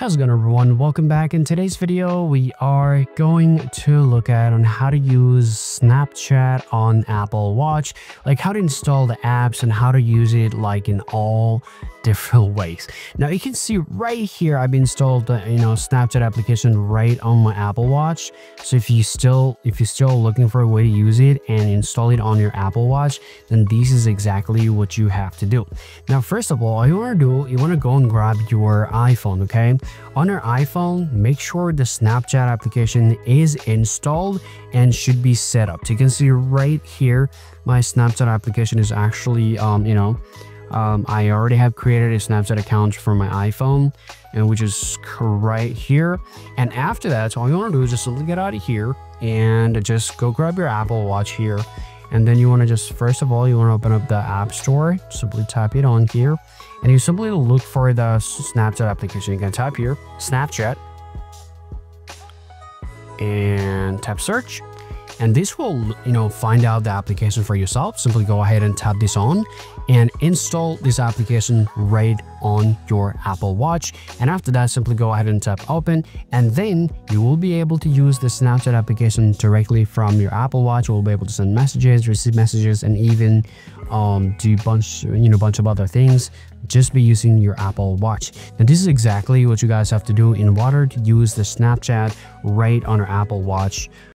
How's it going everyone? Welcome back. In today's video, we are going to look at on how to use Snapchat on Apple Watch, like how to install the apps and how to use it like in all different ways. Now you can see right here, I've installed the you know Snapchat application right on my Apple Watch. So if you still if you're still looking for a way to use it and install it on your Apple Watch, then this is exactly what you have to do. Now first of all, all you want to do, you want to go and grab your iPhone, okay? On your iPhone, make sure the Snapchat application is installed and should be set up. So you can see right here, my Snapchat application is actually, um, you know, um, I already have created a Snapchat account for my iPhone, and which is right here. And after that, so all you want to do is just get out of here and just go grab your Apple Watch here. And then you want to just, first of all, you want to open up the App Store. Simply type it on here and you simply look for the Snapchat application. You can type here Snapchat and tap search and this will you know find out the application for yourself. Simply go ahead and tap this on and install this application right on your apple watch. And after that simply go ahead and tap open. And then you will be able to use the snapchat application directly from your apple watch. You will be able to send messages receive messages and even um, do bunch you know bunch of other things just be using your Apple Watch. Now this is exactly what you guys have to do in order to use the Snapchat right on your Apple Watch